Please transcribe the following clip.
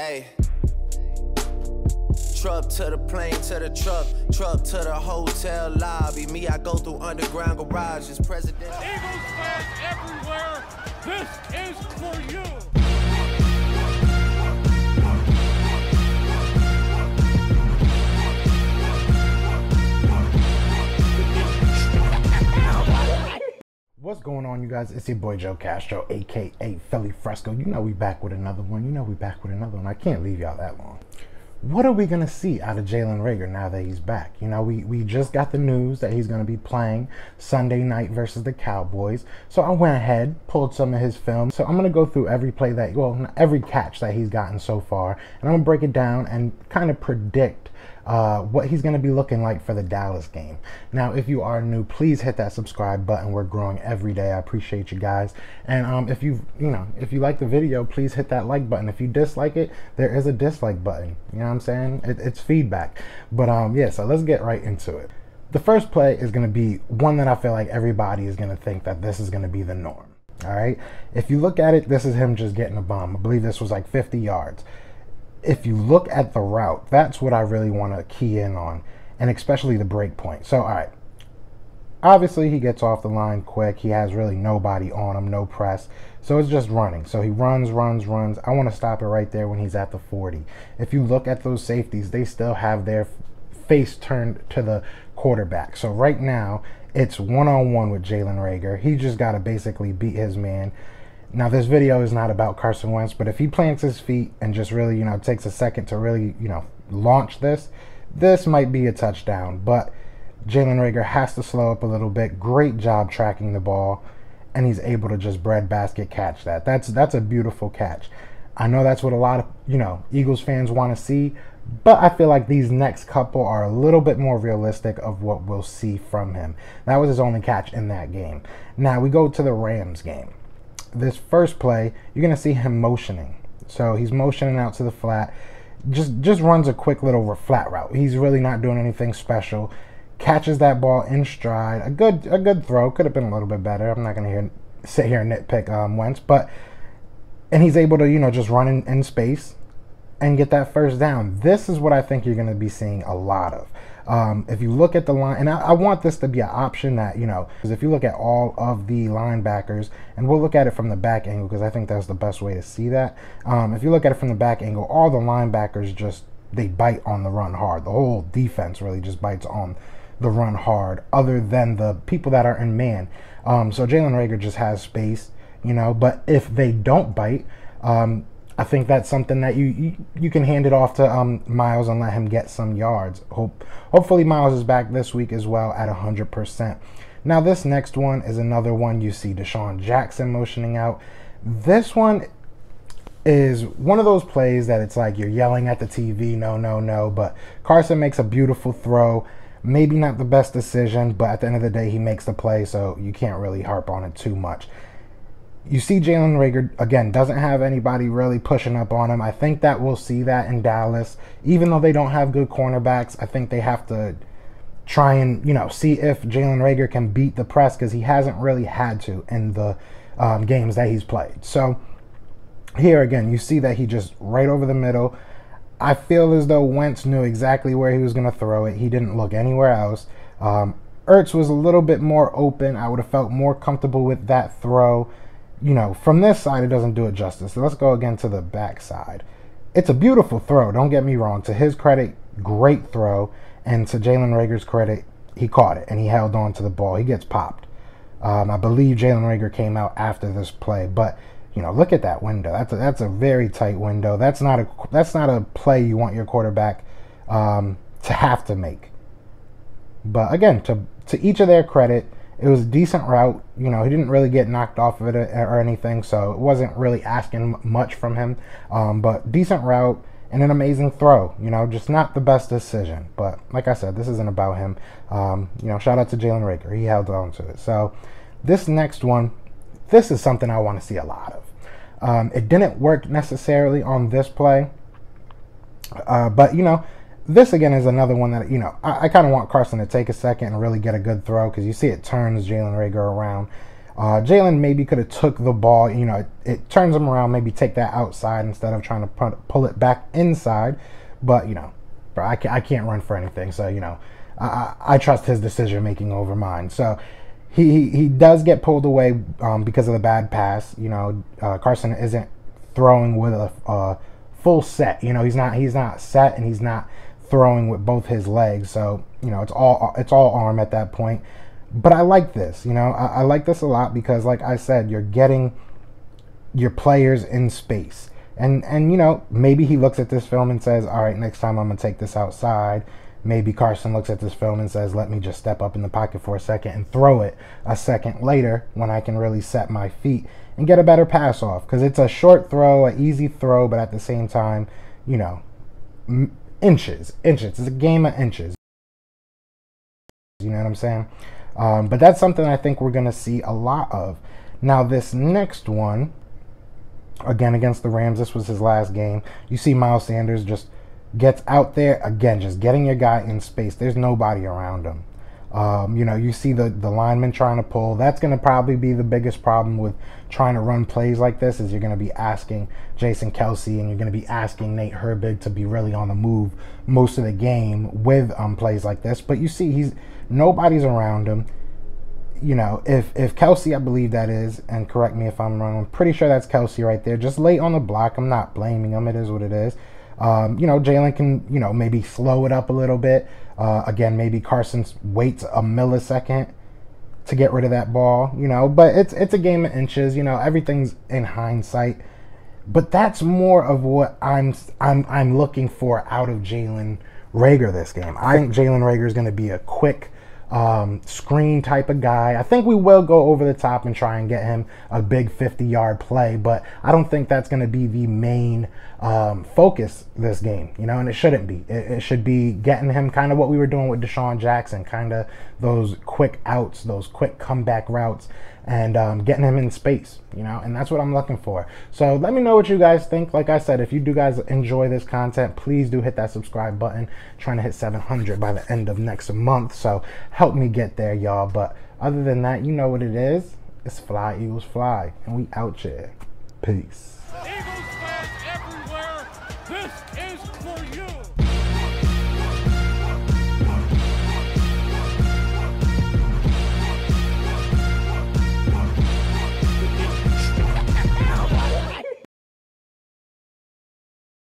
Hey. Truck to the plane, to the truck, truck to the hotel lobby. Me, I go through underground garages. President. Eagles fans everywhere, this is for you. On, you guys? It's your boy Joe Castro, aka Philly Fresco. You know we back with another one. You know we back with another one. I can't leave y'all that long. What are we gonna see out of Jalen Reagor now that he's back? You know, we, we just got the news that he's gonna be playing Sunday night versus the Cowboys. So I went ahead, pulled some of his film. So I'm gonna go through every play that well, every catch that he's gotten so far, and I'm gonna break it down and kind of predict uh, what he's going to be looking like for the Dallas game. Now, if you are new, please hit that subscribe button. We're growing every day. I appreciate you guys. And um, if you you know if you like the video, please hit that like button. If you dislike it, there is a dislike button. You know what I'm saying? It, it's feedback. But um, yeah, so let's get right into it. The first play is going to be one that I feel like everybody is going to think that this is going to be the norm. All right. If you look at it, this is him just getting a bomb. I believe this was like 50 yards if you look at the route, that's what I really want to key in on, and especially the break point. So, all right, obviously he gets off the line quick. He has really nobody on him, no press. So it's just running. So he runs, runs, runs. I want to stop it right there when he's at the 40. If you look at those safeties, they still have their face turned to the quarterback. So right now, it's one on one with Jalen Reagor. He just got to basically beat his man. Now, this video is not about Carson Wentz, but if he plants his feet and just really, you know, takes a second to really, you know, launch this, this might be a touchdown. But Jalen Reagor has to slow up a little bit. Great job tracking the ball, and he's able to just breadbasket catch that. That's that's a beautiful catch. I know that's what a lot of you know Eagles fans want to see, but I feel like these next couple are a little bit more realistic of what we'll see from him. That was his only catch in that game. Now we go to the Rams game this first play, you're going to see him motioning. So he's motioning out to the flat. Just just runs a quick little flat route. He's really not doing anything special. Catches that ball in stride. A good a good throw. Could have been a little bit better. I'm not going to hear sit here and nitpick um, Wentz, but and he's able to you know just run in, in space and get that first down. This is what I think you're going to be seeing a lot of. Um, if you look at the line, and I, I, want this to be an option that, you know, because if you look at all of the linebackers, and we'll look at it from the back angle because I think that's the best way to see that. Um, if you look at it from the back angle, all the linebackers just, they bite on the run hard. The whole defense really just bites on the run hard, other than the people that are in man. Um, so Jalen Reagor just has space, you know, but if they don't bite, um, I think that's something that you, you, you can hand it off to um, Miles and let him get some yards. Hope hopefully Miles is back this week as well at 100%. Now this next one is another one you see DeSean Jackson motioning out. This one is one of those plays that it's like you're yelling at the TV, no, no, no, but Carson makes a beautiful throw. Maybe not the best decision, but at the end of the day, he makes the play, so you can't really harp on it too much you see Jalen Reagor again doesn't have anybody really pushing up on him. I think that we'll see that in Dallas, even though they don't have good cornerbacks. I think they have to try and you know see if Jalen Reagor can beat the press because he hasn't really had to in the um, games that he's played. So here again, you see that he just right over the middle. I feel as though Wentz knew exactly where he was going to throw it. He didn't look anywhere else. Um, Ertz was a little bit more open. I would have felt more comfortable with that throw you know, from this side, it doesn't do it justice. So let's go again to the back side. It's a beautiful throw. Don't get me wrong. To his credit, great throw. And to Jalen Reagor's credit, he caught it and he held on to the ball. He gets popped. Um, I believe Jalen Reagor came out after this play, but you know, look at that window. That's a, that's a very tight window. That's not a that's not a play you want your quarterback um, to have to make. But again, to to each of their credit, it was a decent route. You know, he didn't really get knocked off of it or anything, so it wasn't really asking much from him. Um, but decent route and an amazing throw. You know, just not the best decision. But like I said, this isn't about him. Um, you know, shout out to Jalen Reagor. He held on to it. So this next one, this is something I want to see a lot of. Um, it didn't work necessarily on this play, uh, but you know this again is another one that you know I, I kind of want Carson to take a second and really get a good throw because you see it turns Jalen Reagor around. Uh, Jalen maybe could have took the ball, you know, it, it, turns him around, maybe take that outside instead of trying to pull it back inside. But, you know, bro, I, can't, I can't run for anything. So, you know, I, I trust his decision making over mine. So he, he does get pulled away um, because of the bad pass. You know, uh, Carson isn't throwing with a, a full set. You know, he's not he's not set and he's not throwing with both his legs. So you know, it's all it's all arm at that point. But I like this. You know, I, I like this a lot because, like I said, you're getting your players in space. And and you know, maybe he looks at this film and says, "All right, next time I'm gonna take this outside." Maybe Carson looks at this film and says, "Let me just step up in the pocket for a second and throw it a second later when I can really set my feet and get a better pass off." Because it's a short throw, an easy throw, but at the same time, you know, inches, inches. It's a game of inches. You know what I'm saying? Um, but that's something I think we're gonna see a lot of. Now, this next one again against the Rams. This was his last game. You see Miles Sanders just gets out there again, just getting your guy in space. There's nobody around him. Um, you know, you see the the lineman trying to pull. That's going to probably be the biggest problem with trying to run plays like this. Is you're going to be asking Jason Kelce and you're going to be asking Nate Herbig to be really on the move most of the game with um, plays like this. But you see, he's nobody's around him you know, if if Kelce, I believe that is, and correct me if I'm wrong. I'm pretty sure that's Kelce right there. Just late on the block. I'm not blaming him. It is what it is. Um, you know, Jalen can, you know, maybe slow it up a little bit. Uh, again, maybe Carson waits a millisecond to get rid of that ball. You know, but it's it's a game of inches. You know, everything's in hindsight. But that's more of what I'm I'm I'm looking for out of Jalen Reagor this game. I think Jalen Reagor is going to be a quick um, screen type of guy. I think we will go over the top and try and get him a big 50 yard play, but I don't think that's going to be the main um, focus this game, you know, and it shouldn't be. It, it should be getting him kind of what we were doing with DeSean Jackson, kind of those quick outs, those quick comeback routes, and um, getting him in space, you know, and that's what I'm looking for. So let me know what you guys think. Like I said, if you do guys enjoy this content, please do hit that subscribe button. trying to hit 700 by the end of next month, so help me get there, y'all. But other than that, you know what it is. It's Fly Eagles Fly, and we out here. Peace.